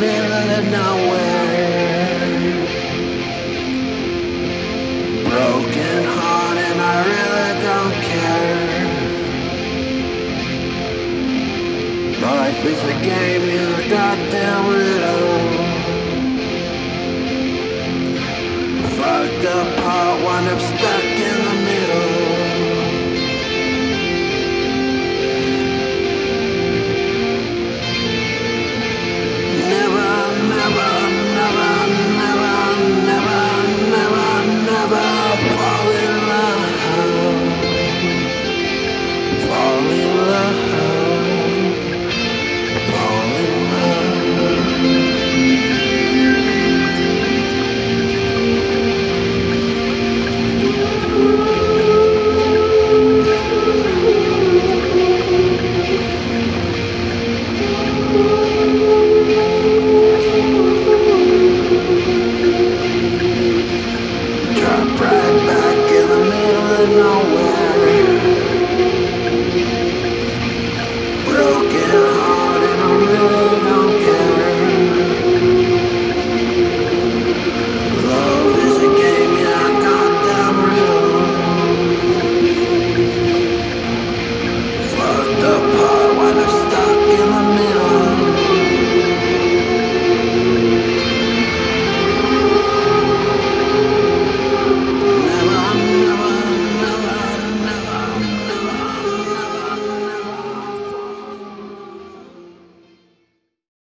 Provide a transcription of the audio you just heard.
middle of nowhere. Broken heart and I really don't care. Life is a game, you goddamn riddle. Fucked up heart, wind up around